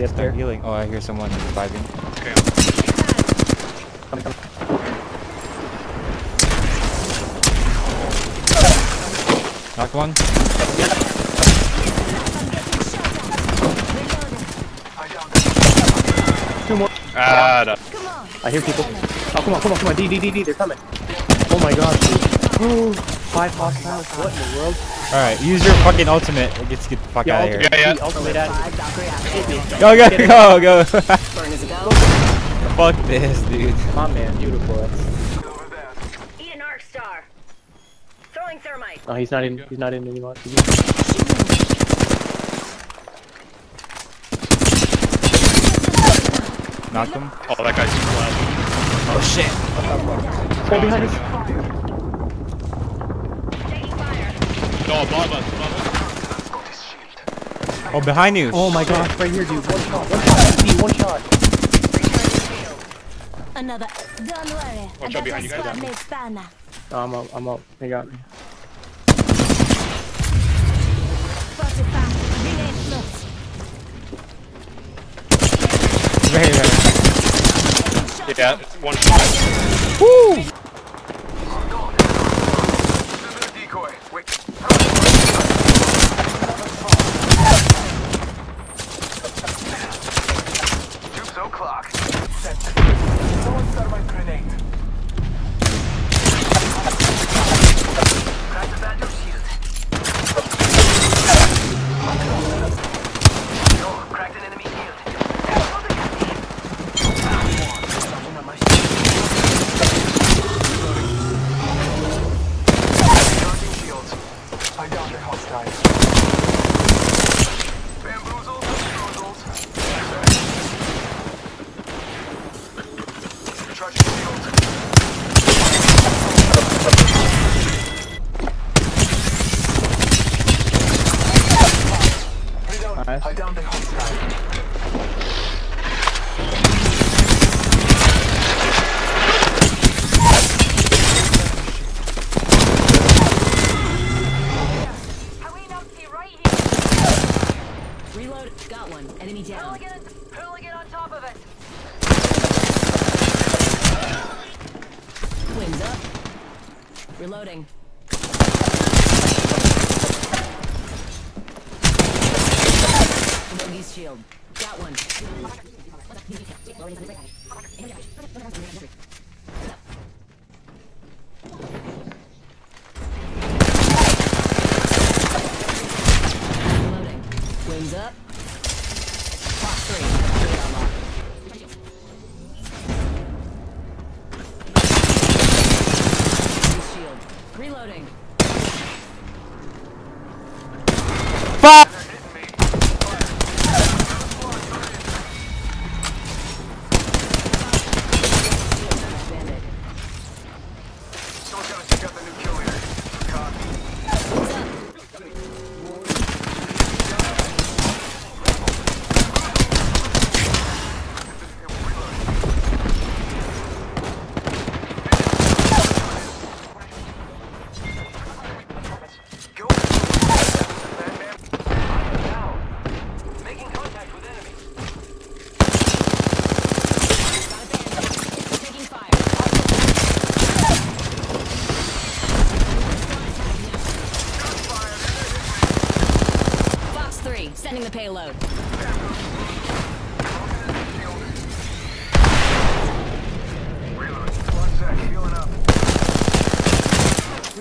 Yes, They're sir. healing. Oh, I hear someone reviving. Okay. Come, come. Knocked one. Two more. Ah, da. I hear people. Oh, come on, come on, come on. D, D, D, D, they're coming. Oh my god, dude. Ooh, five hostiles. What in the world? Alright, use your fucking ultimate. Let's get the fuck Yeah, out of here. Yeah, yeah. Ultimate at Go, go, go, go. Burn is a go. fuck this, dude. My man, beautiful. Ian Arc Star. Throwing thermite. Oh, he's not in. He's not in anymore. Knocked him. Oh, that guy's flat. Oh shit. Oh, behind us. No, above us, above us. Oh, behind you. Oh my god, right here, dude. One shot. One shot. D, one shot. Another. Don't worry. Watch I out got behind you guys, squad Adam. mate spanner. Oh, I'm out. I'm out. They got me. 45. Grenade floats. Right here, right here. Yeah, it's one shot. Nice.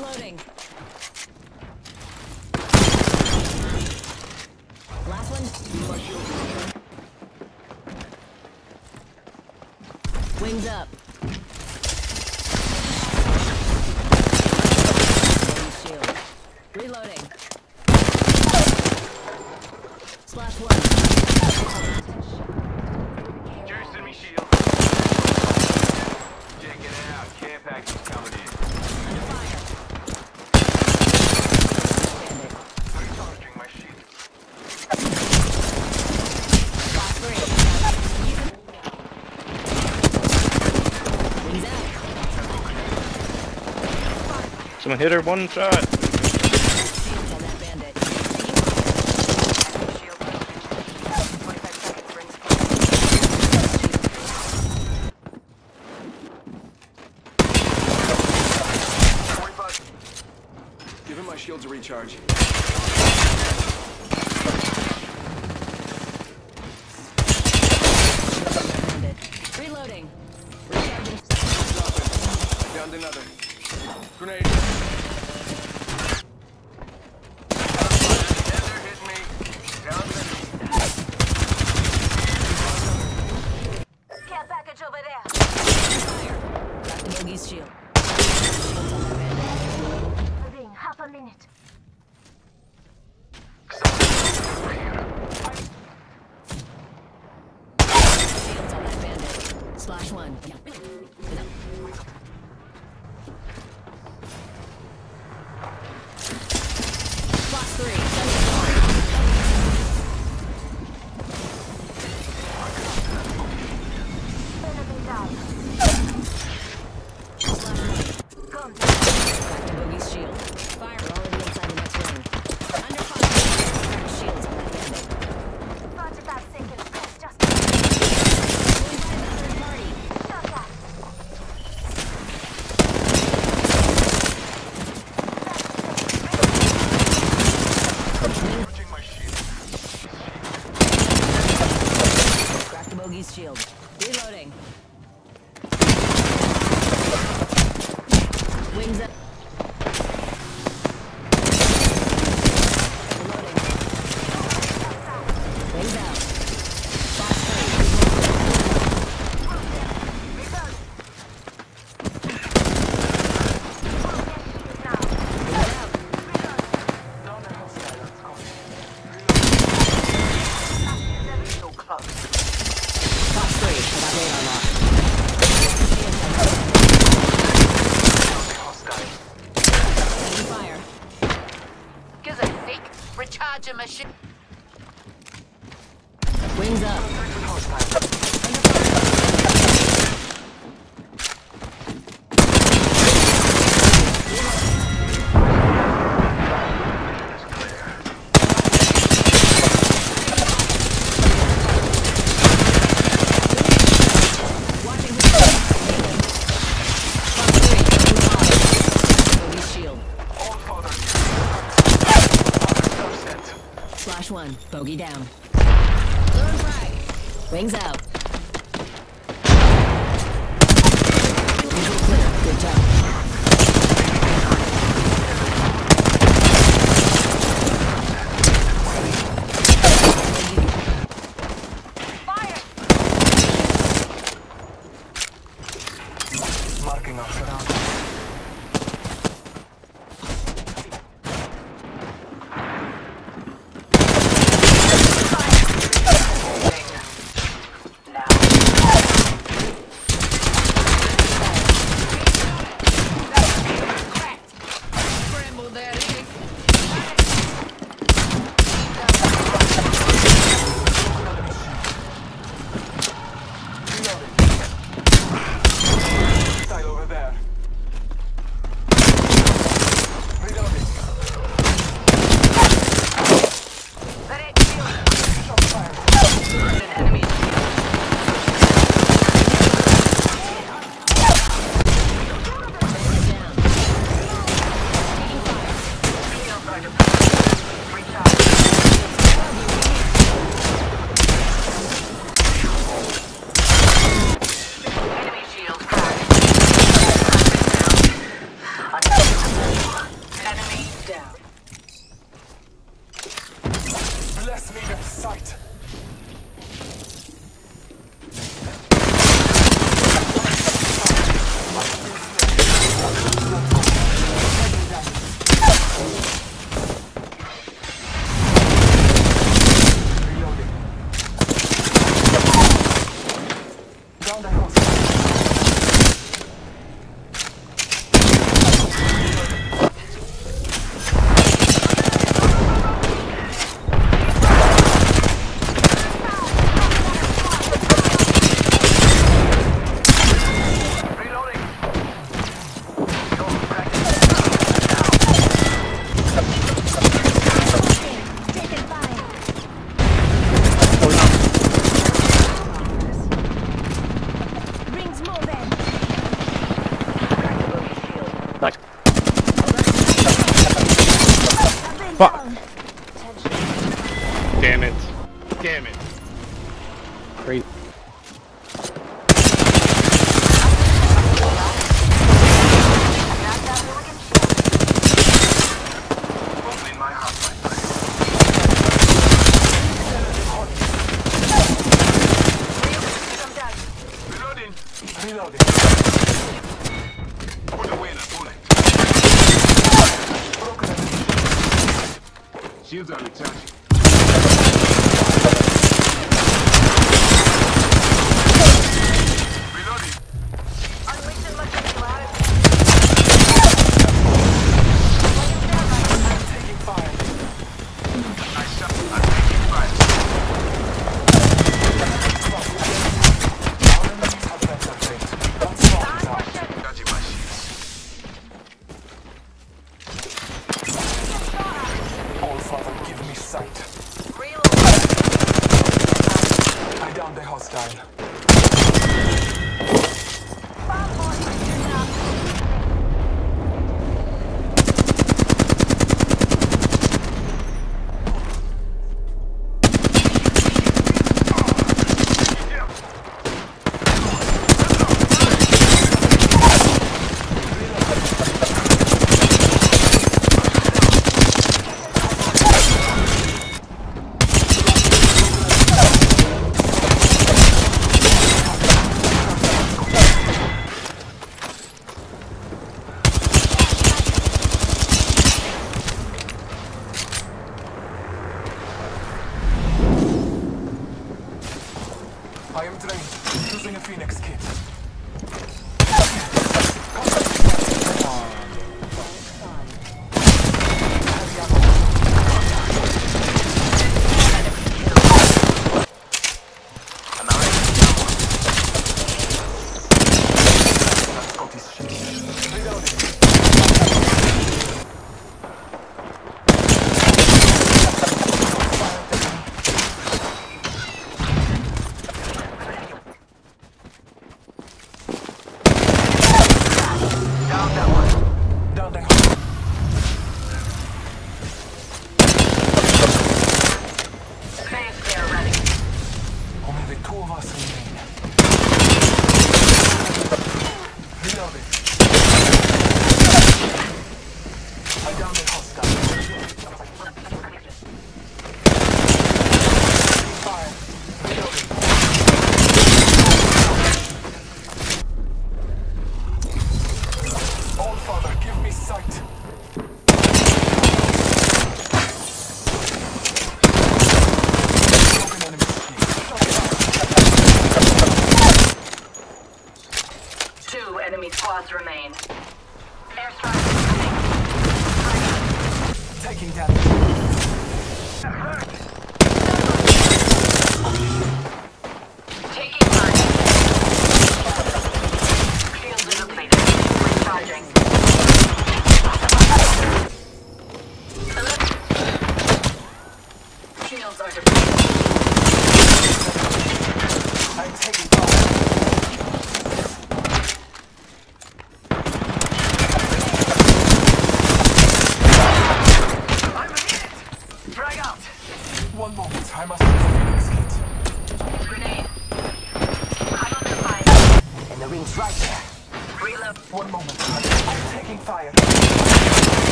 Reloading. Last one. Wings up. I'm gonna hit her one shot. Give him my shield to recharge. Father set. Slash one. Bogey down. Wings out.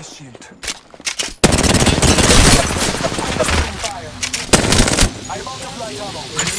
enemy shield. I multiply ammo.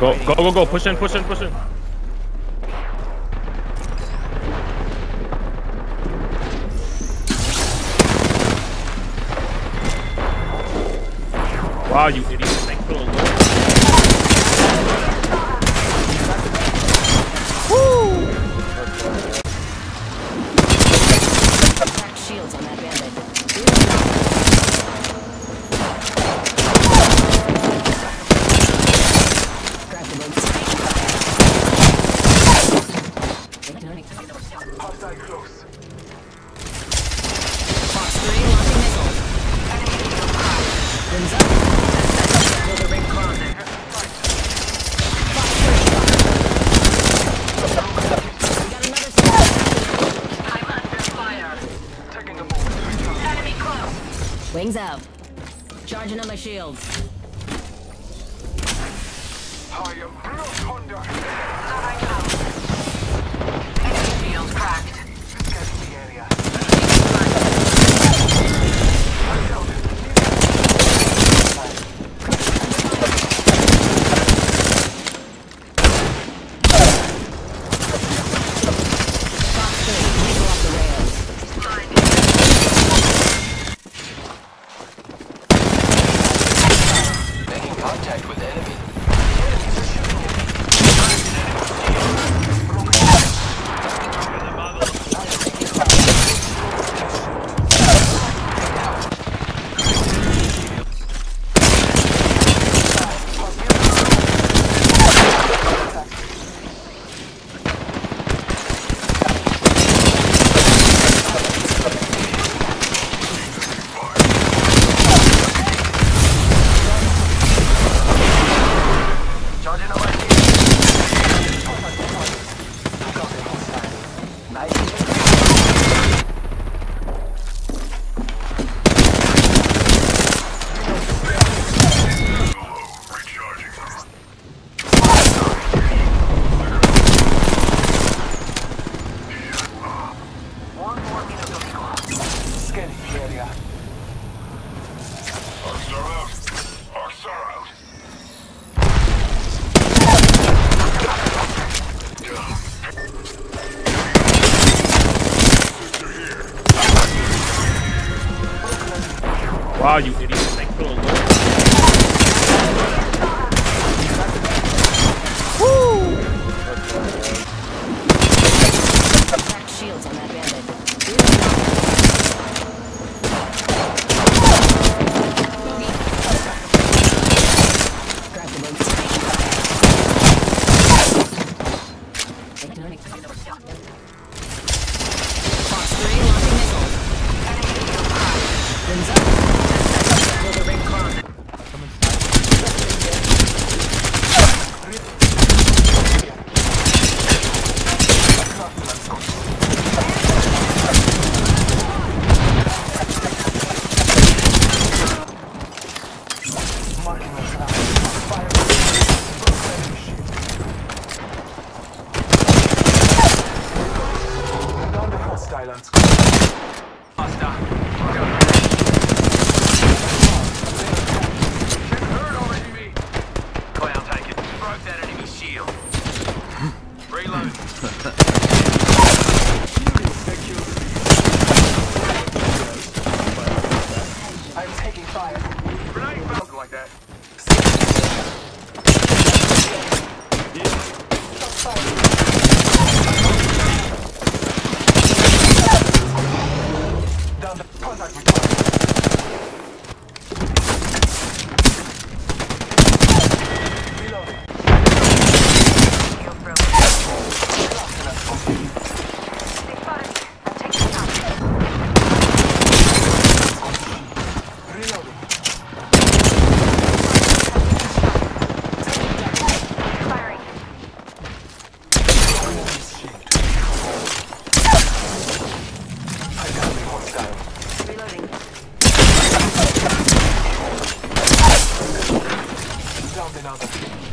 go, go, go, go. Push in, push in, push in. Wow, you idiot. silence. another.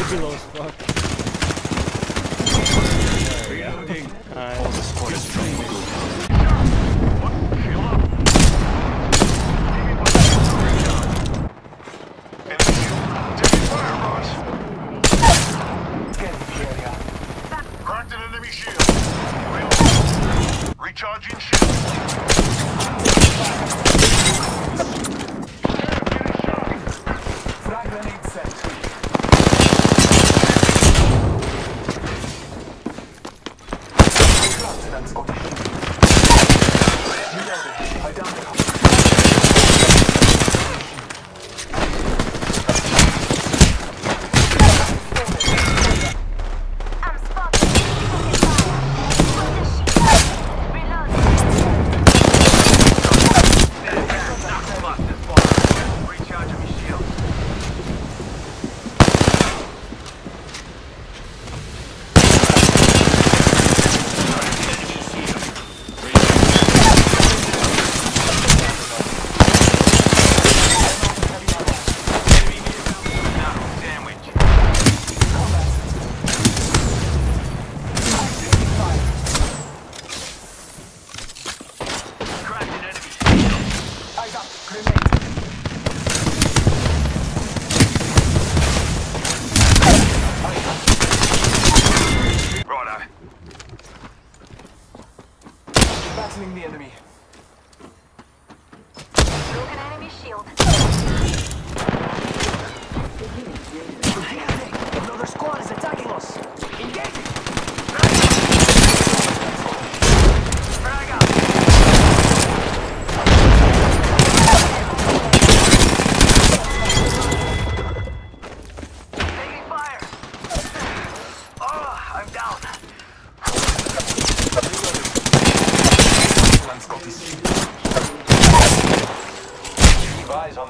It'd be low fuck.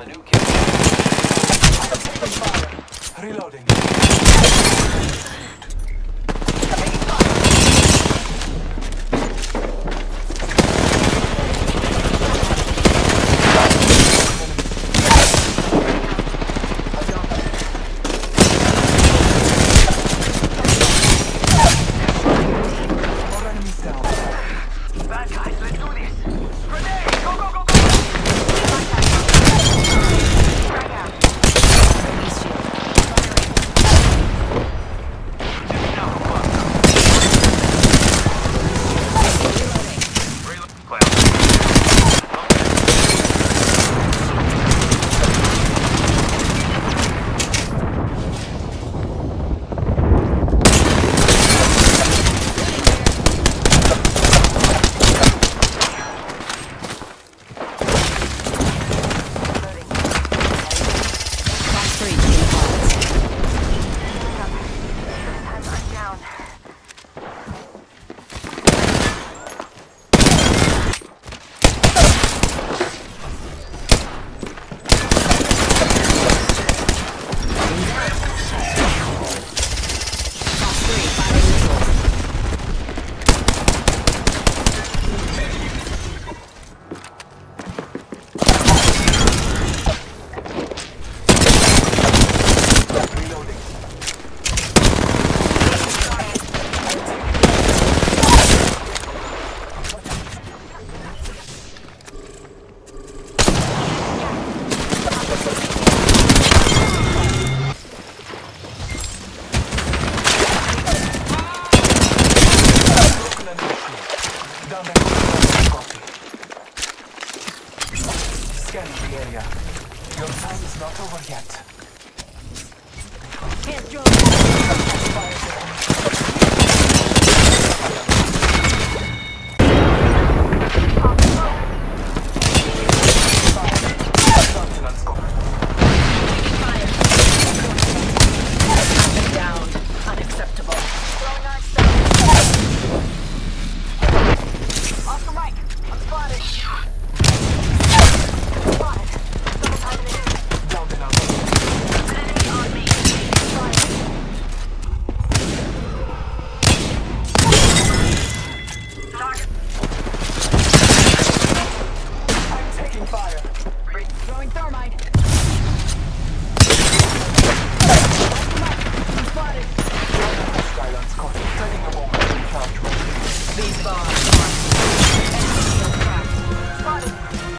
the new kit. Reloading. not over yet.